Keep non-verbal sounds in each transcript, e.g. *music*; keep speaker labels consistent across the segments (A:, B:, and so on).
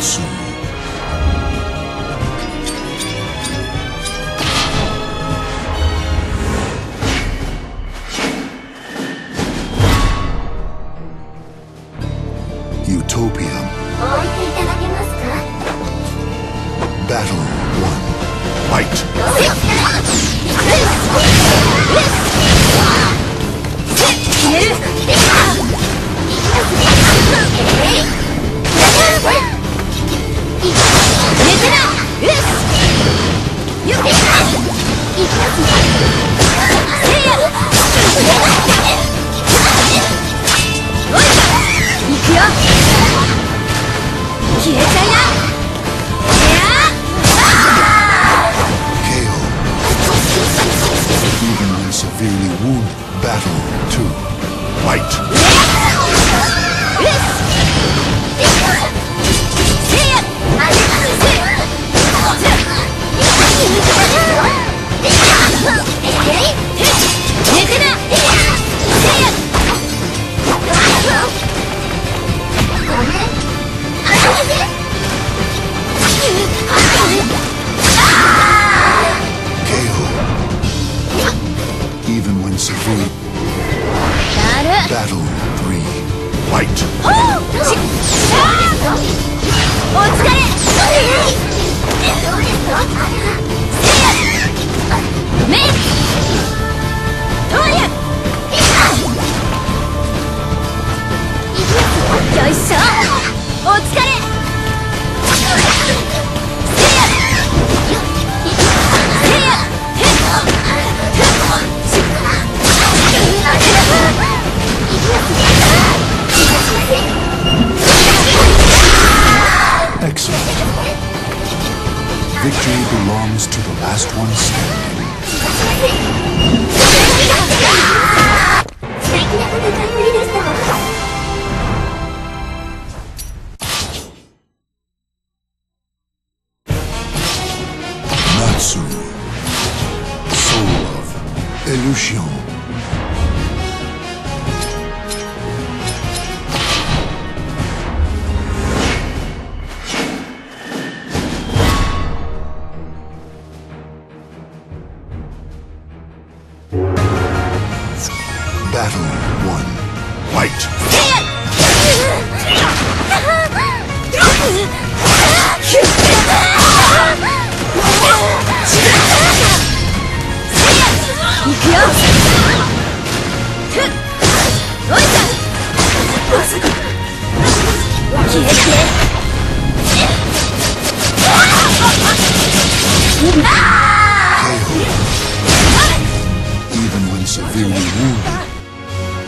A: So. severely wound battle to fight. Soul of Illusion.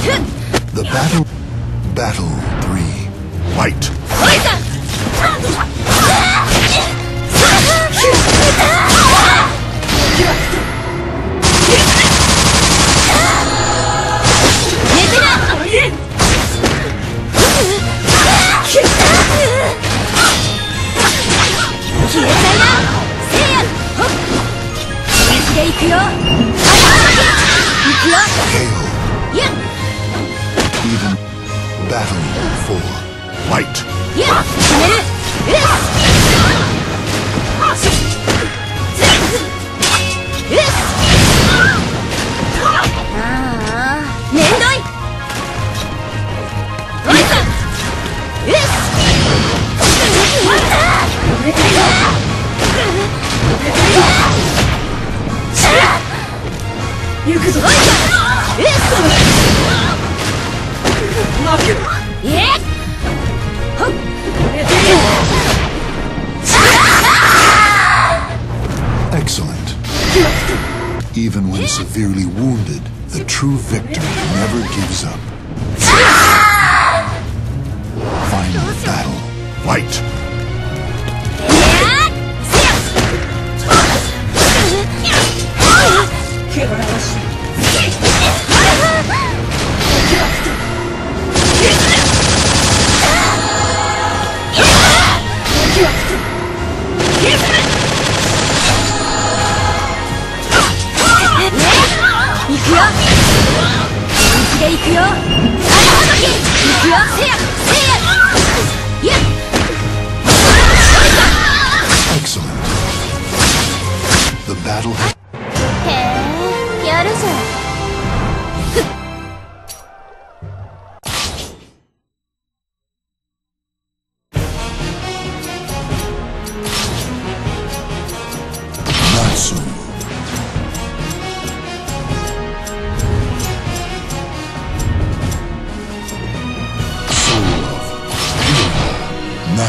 A: The battle... Battle 3. Fight! Hail! battle
B: for light. Yeah.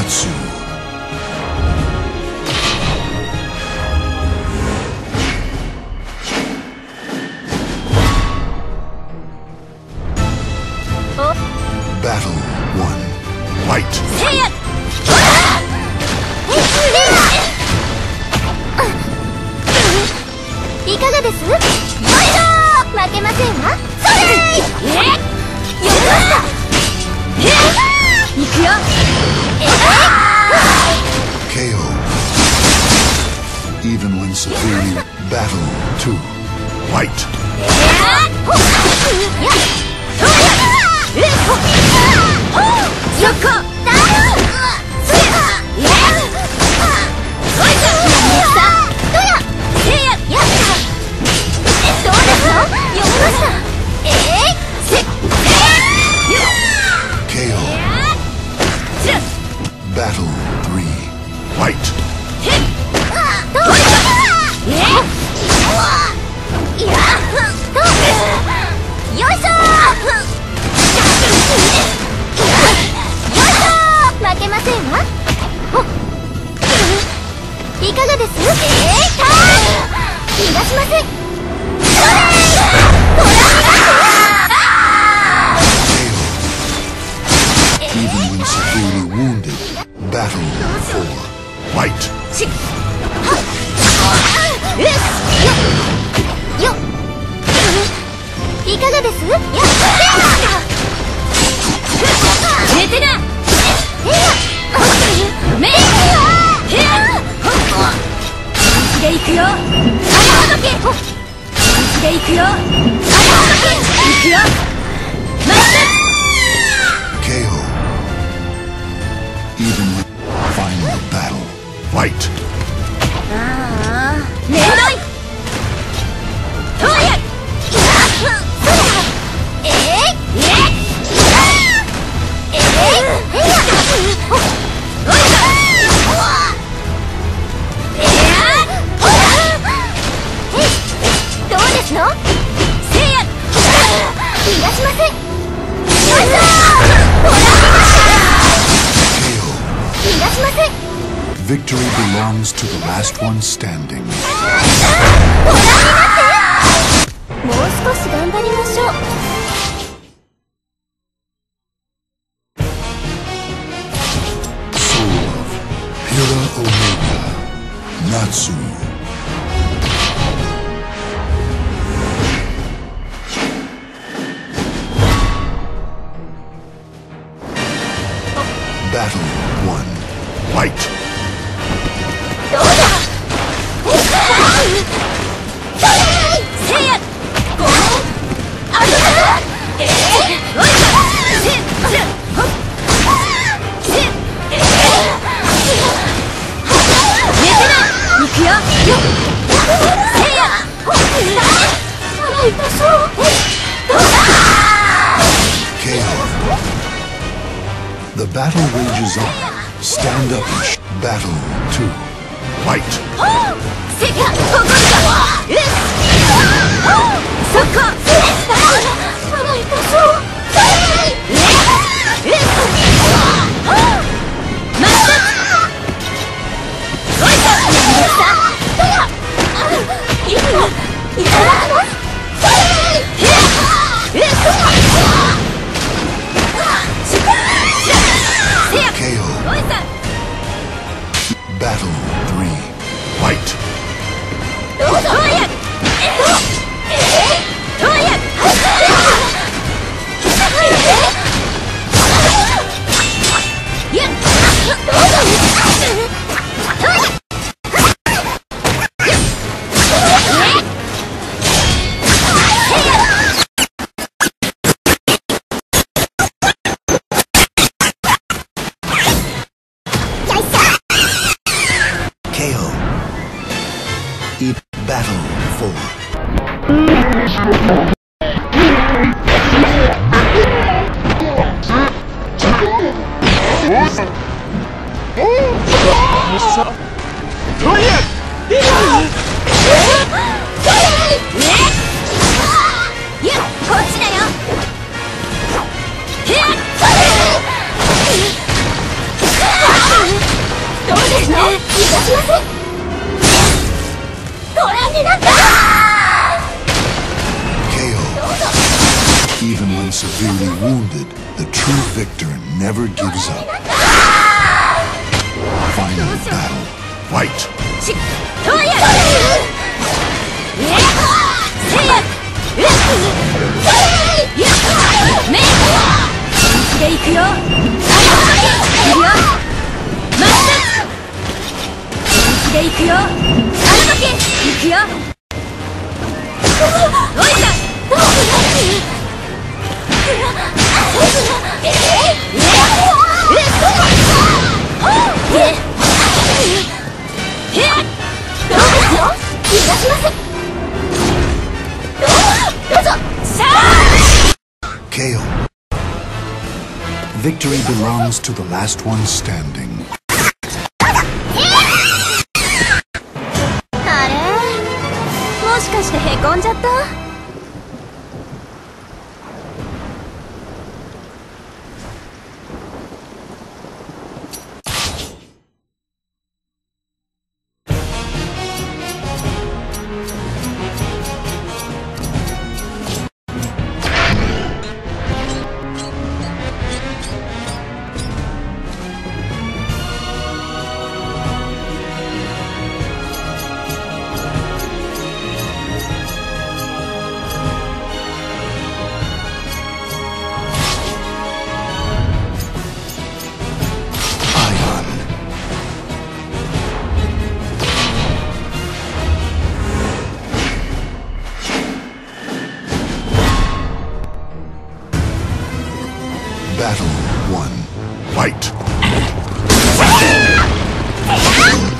B: Katsu. いかがすえ、ません
A: Victory belongs to the last one standing. Soul of Hira Omega
B: Natsumu.
A: 我靠 battle
B: for. Yeah!
A: KO. Even when severely wounded, the true victor never gives up. Final battle. Fight! Yeah! Victory belongs to the last one standing. *laughs*
B: あれもしかしてへこんじゃった
A: Battle 1. Fight! *laughs*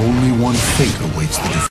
A: Only one fate awaits the defeated.